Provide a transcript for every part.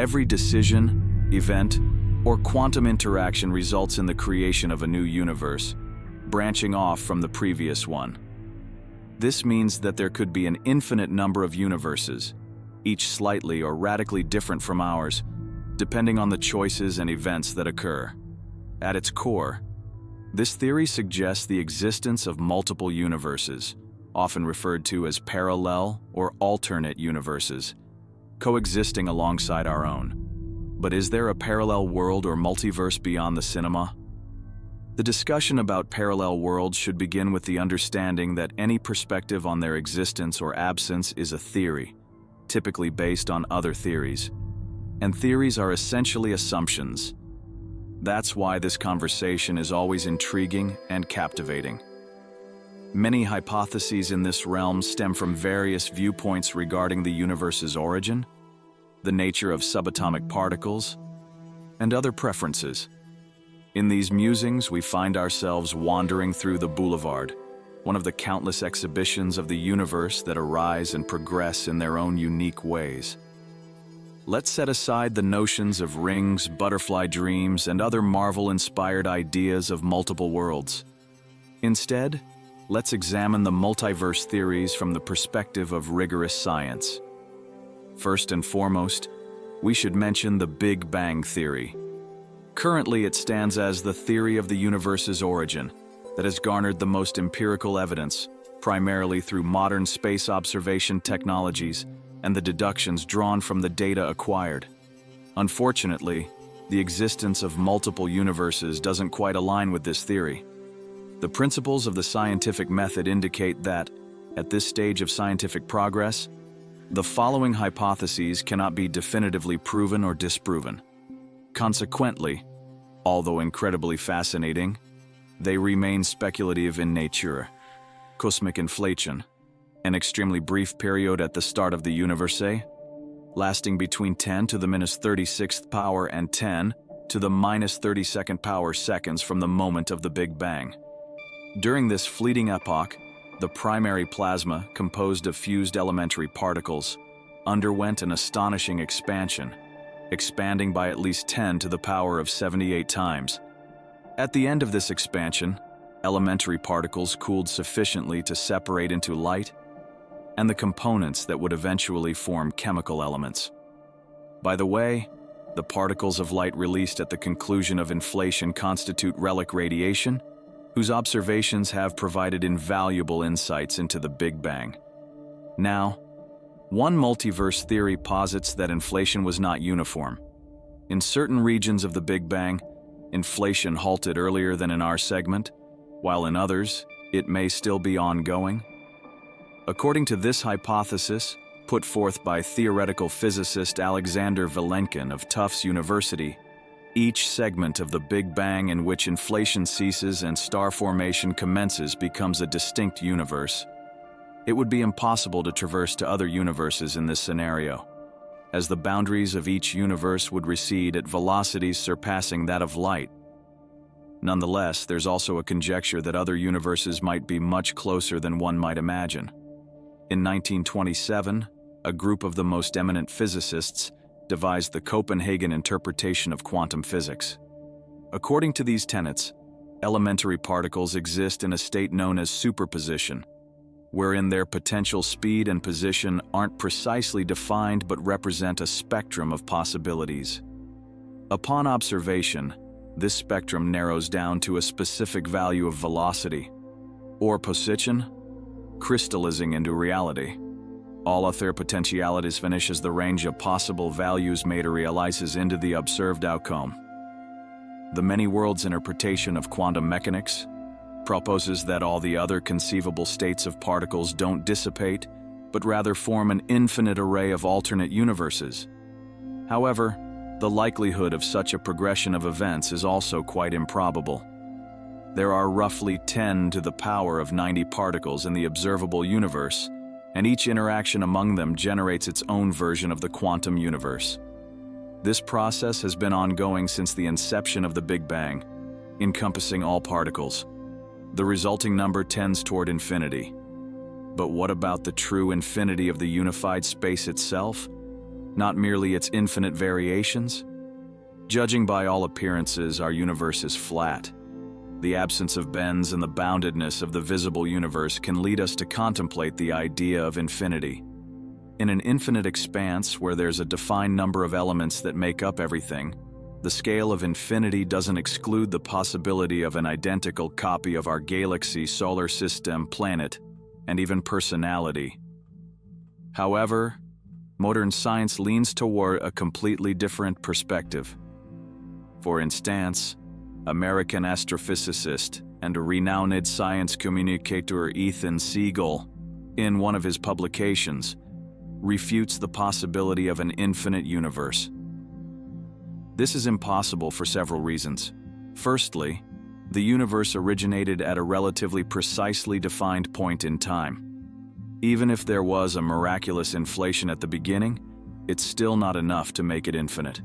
Every decision, event, or quantum interaction results in the creation of a new universe, branching off from the previous one. This means that there could be an infinite number of universes, each slightly or radically different from ours, depending on the choices and events that occur. At its core, this theory suggests the existence of multiple universes, often referred to as parallel or alternate universes, coexisting alongside our own. But is there a parallel world or multiverse beyond the cinema? The discussion about parallel worlds should begin with the understanding that any perspective on their existence or absence is a theory, typically based on other theories. And theories are essentially assumptions. That's why this conversation is always intriguing and captivating. Many hypotheses in this realm stem from various viewpoints regarding the universe's origin, the nature of subatomic particles, and other preferences. In these musings, we find ourselves wandering through the boulevard, one of the countless exhibitions of the universe that arise and progress in their own unique ways. Let's set aside the notions of rings, butterfly dreams, and other Marvel-inspired ideas of multiple worlds. Instead, let's examine the multiverse theories from the perspective of rigorous science. First and foremost, we should mention the Big Bang Theory. Currently, it stands as the theory of the universe's origin, that has garnered the most empirical evidence, primarily through modern space observation technologies and the deductions drawn from the data acquired. Unfortunately, the existence of multiple universes doesn't quite align with this theory. The principles of the scientific method indicate that, at this stage of scientific progress, the following hypotheses cannot be definitively proven or disproven. Consequently, although incredibly fascinating, they remain speculative in nature. Cosmic inflation, an extremely brief period at the start of the universe, lasting between 10 to the minus 36th power and 10 to the minus 32nd power seconds from the moment of the Big Bang. During this fleeting epoch, the primary plasma, composed of fused elementary particles, underwent an astonishing expansion, expanding by at least 10 to the power of 78 times, at the end of this expansion, elementary particles cooled sufficiently to separate into light and the components that would eventually form chemical elements. By the way, the particles of light released at the conclusion of inflation constitute relic radiation, whose observations have provided invaluable insights into the Big Bang. Now, one multiverse theory posits that inflation was not uniform. In certain regions of the Big Bang, inflation halted earlier than in our segment, while in others, it may still be ongoing? According to this hypothesis, put forth by theoretical physicist Alexander Vilenkin of Tufts University, each segment of the Big Bang in which inflation ceases and star formation commences becomes a distinct universe. It would be impossible to traverse to other universes in this scenario as the boundaries of each universe would recede at velocities surpassing that of light. Nonetheless, there's also a conjecture that other universes might be much closer than one might imagine. In 1927, a group of the most eminent physicists devised the Copenhagen interpretation of quantum physics. According to these tenets, elementary particles exist in a state known as superposition, wherein their potential speed and position aren't precisely defined but represent a spectrum of possibilities. Upon observation, this spectrum narrows down to a specific value of velocity, or position, crystallizing into reality. All other potentialities finishes the range of possible values materializes into the observed outcome. The many worlds interpretation of quantum mechanics proposes that all the other conceivable states of particles don't dissipate, but rather form an infinite array of alternate universes. However, the likelihood of such a progression of events is also quite improbable. There are roughly 10 to the power of 90 particles in the observable universe, and each interaction among them generates its own version of the quantum universe. This process has been ongoing since the inception of the Big Bang, encompassing all particles, the resulting number tends toward infinity. But what about the true infinity of the unified space itself? not merely its infinite variations? Judging by all appearances, our universe is flat. The absence of bends and the boundedness of the visible universe can lead us to contemplate the idea of infinity. In an infinite expanse where there's a defined number of elements that make up everything, the scale of infinity doesn't exclude the possibility of an identical copy of our galaxy, solar system, planet, and even personality. However, modern science leans toward a completely different perspective. For instance, American astrophysicist and a renowned science communicator Ethan Siegel, in one of his publications, refutes the possibility of an infinite universe. This is impossible for several reasons. Firstly, the universe originated at a relatively precisely defined point in time. Even if there was a miraculous inflation at the beginning, it's still not enough to make it infinite.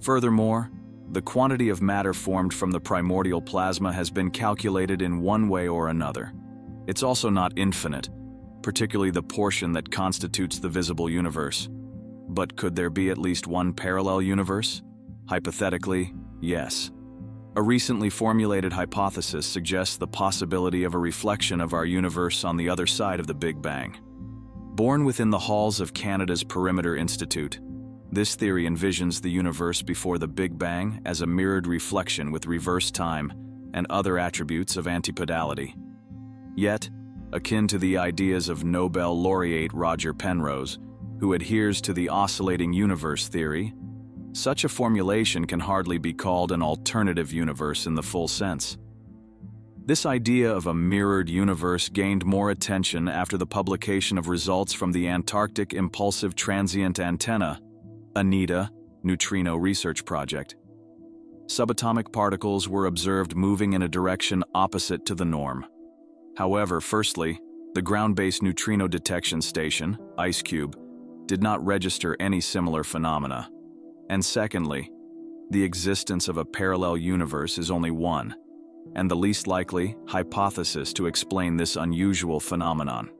Furthermore, the quantity of matter formed from the primordial plasma has been calculated in one way or another. It's also not infinite, particularly the portion that constitutes the visible universe. But could there be at least one parallel universe? Hypothetically, yes. A recently formulated hypothesis suggests the possibility of a reflection of our universe on the other side of the Big Bang. Born within the halls of Canada's Perimeter Institute, this theory envisions the universe before the Big Bang as a mirrored reflection with reverse time and other attributes of antipodality. Yet, akin to the ideas of Nobel laureate Roger Penrose, who adheres to the oscillating universe theory, such a formulation can hardly be called an alternative universe in the full sense. This idea of a mirrored universe gained more attention after the publication of results from the Antarctic Impulsive Transient Antenna, ANITA, neutrino research project. Subatomic particles were observed moving in a direction opposite to the norm. However, firstly, the ground-based neutrino detection station, IceCube, did not register any similar phenomena. And secondly, the existence of a parallel universe is only one, and the least likely hypothesis to explain this unusual phenomenon.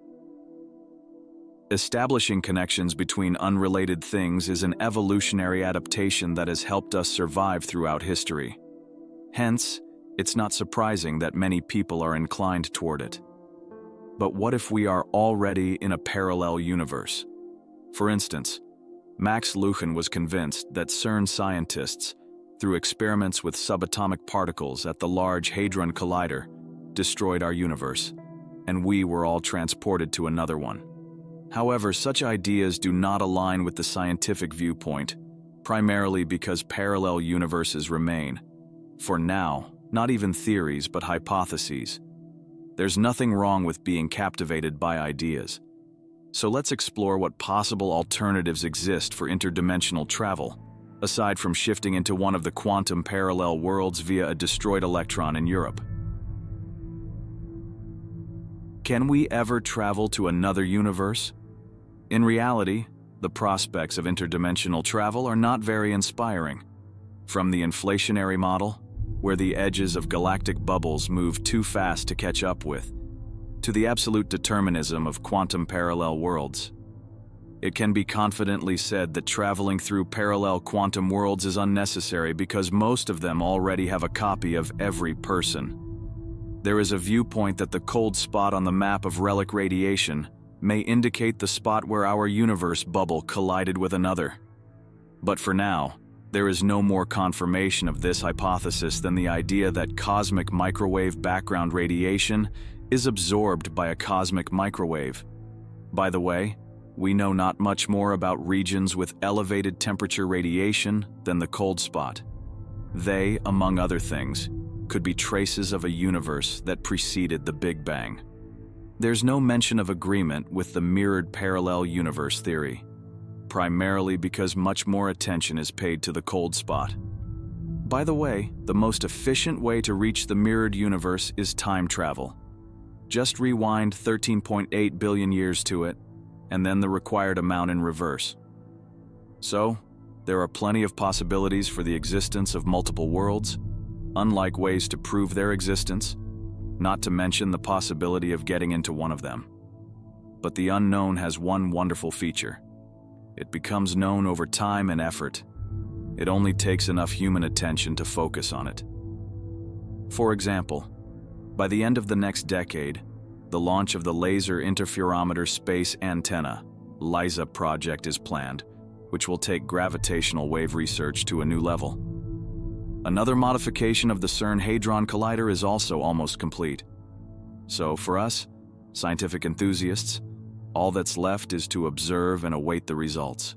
Establishing connections between unrelated things is an evolutionary adaptation that has helped us survive throughout history. Hence, it's not surprising that many people are inclined toward it. But what if we are already in a parallel universe? For instance, Max Leuchten was convinced that CERN scientists, through experiments with subatomic particles at the Large Hadron Collider, destroyed our universe, and we were all transported to another one. However, such ideas do not align with the scientific viewpoint, primarily because parallel universes remain, for now, not even theories but hypotheses. There's nothing wrong with being captivated by ideas. So let's explore what possible alternatives exist for interdimensional travel, aside from shifting into one of the quantum parallel worlds via a destroyed electron in Europe. Can we ever travel to another universe? In reality, the prospects of interdimensional travel are not very inspiring. From the inflationary model, where the edges of galactic bubbles move too fast to catch up with, to the absolute determinism of quantum parallel worlds. It can be confidently said that traveling through parallel quantum worlds is unnecessary because most of them already have a copy of every person. There is a viewpoint that the cold spot on the map of relic radiation may indicate the spot where our universe bubble collided with another. But for now, there is no more confirmation of this hypothesis than the idea that cosmic microwave background radiation is absorbed by a cosmic microwave. By the way, we know not much more about regions with elevated temperature radiation than the cold spot. They, among other things, could be traces of a universe that preceded the Big Bang. There's no mention of agreement with the mirrored parallel universe theory, primarily because much more attention is paid to the cold spot. By the way, the most efficient way to reach the mirrored universe is time travel. Just rewind 13.8 billion years to it, and then the required amount in reverse. So, there are plenty of possibilities for the existence of multiple worlds, unlike ways to prove their existence, not to mention the possibility of getting into one of them. But the unknown has one wonderful feature. It becomes known over time and effort. It only takes enough human attention to focus on it. For example, by the end of the next decade, the launch of the Laser Interferometer Space Antenna, LISA project is planned, which will take gravitational wave research to a new level. Another modification of the CERN Hadron Collider is also almost complete. So for us, scientific enthusiasts, all that's left is to observe and await the results.